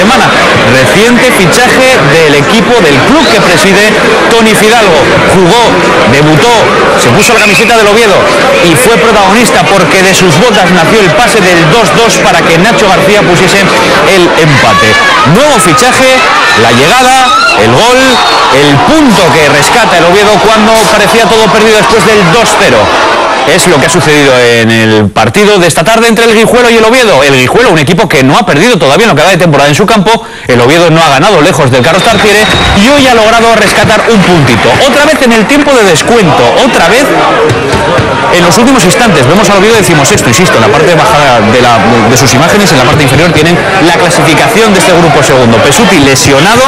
semana. Reciente fichaje del equipo del club que preside Tony Fidalgo. Jugó, debutó, se puso la camiseta del Oviedo y fue protagonista porque de sus botas nació el pase del 2-2 para que Nacho García pusiese el empate. Nuevo fichaje, la llegada, el gol, el punto que rescata el Oviedo cuando parecía todo perdido después del 2-0 es lo que ha sucedido en el partido de esta tarde entre el Guijuelo y el Oviedo. El Guijuelo, un equipo que no ha perdido todavía lo que va de temporada en su campo. El Oviedo no ha ganado lejos del Carlos Tartiere y hoy ha logrado rescatar un puntito. Otra vez en el tiempo de descuento, otra vez en los últimos instantes. Vemos al Oviedo decimos esto, insisto, en la parte bajada de, de sus imágenes, en la parte inferior tienen la clasificación de este grupo segundo. Pesuti lesionado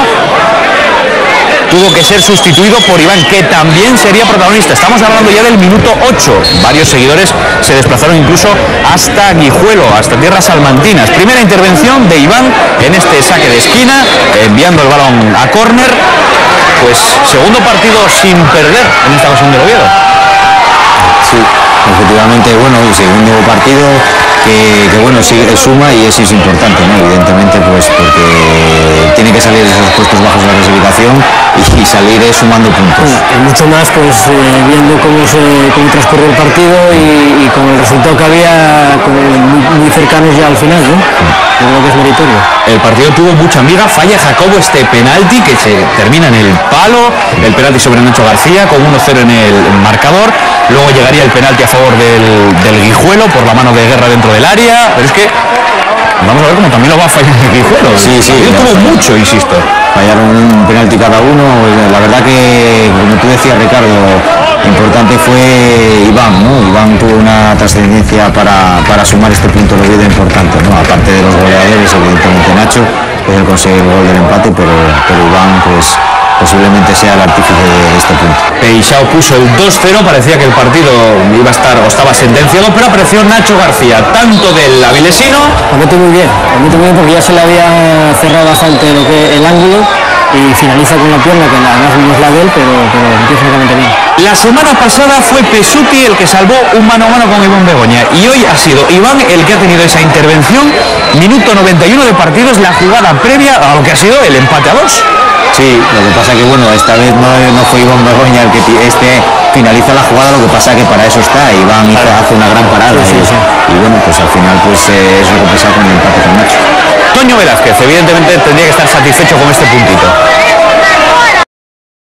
tuvo que ser sustituido por Iván, que también sería protagonista. Estamos hablando ya del minuto 8. Varios seguidores se desplazaron incluso hasta Guijuelo, hasta tierras salmantinas. Primera intervención de Iván en este saque de esquina, enviando el balón a córner. Pues segundo partido sin perder en esta ocasión del Oviedo. Sí, efectivamente, bueno, el segundo partido que, bueno, sí, suma y es importante. Evidentemente, salir de esos puestos bajos de la clasificación y, salir sumando puntos. y mucho más, pues eh, viendo cómo, se, cómo transcurrió el partido y, con el resultado que había muy, cercanos ya al final, ¿no? creo que es meritorio. El partido tuvo mucha amiga, falla Jacobo este penalti que se termina en el palo, el penalti sobre Nacho García con 1-0 en el marcador, luego llegaría el penalti a favor del, del Guijuelo por la mano de guerra dentro del área, pero es que vamos a ver cómo también lo va a fallar el Guijuelo. Sí, sí. tuvo mucho, insisto. Fallaron un penalti cada uno. La verdad que, como tú decías, Ricardo, importante fue Iván, ¿no? Iván tuvo una trascendencia para, para sumar este punto de vida importante, ¿no? Aparte de los goleadores, evidentemente Nacho, que conseguir el gol del empate, pero, pero Iván, pues posiblemente sea el artífice de este punto. Peixao puso el 2-0, parecía que el partido iba a estar o estaba sentenciado, pero apareció Nacho García, tanto del avilesino. Lo mete muy bien, lo mete muy bien porque ya se le había cerrado bastante lo que el ángulo y finaliza con la pierna que además no es la de él, pero, pero empieza bien. La semana pasada fue Pesuti el que salvó un mano a mano con Iván Begoña y hoy ha sido Iván el que ha tenido esa intervención. Minuto 91 de partido es la jugada previa a lo que ha sido el empate a dos. Sí, lo que pasa que bueno, esta vez no, no fue Iván Begoña el que este finaliza la jugada, lo que pasa que para eso está, Iván hace una gran parada y, bueno, pues al final pues eh, es lo que pasa con el empate con Nacho. Toño Velázquez, evidentemente tendría que estar satisfecho con este puntito.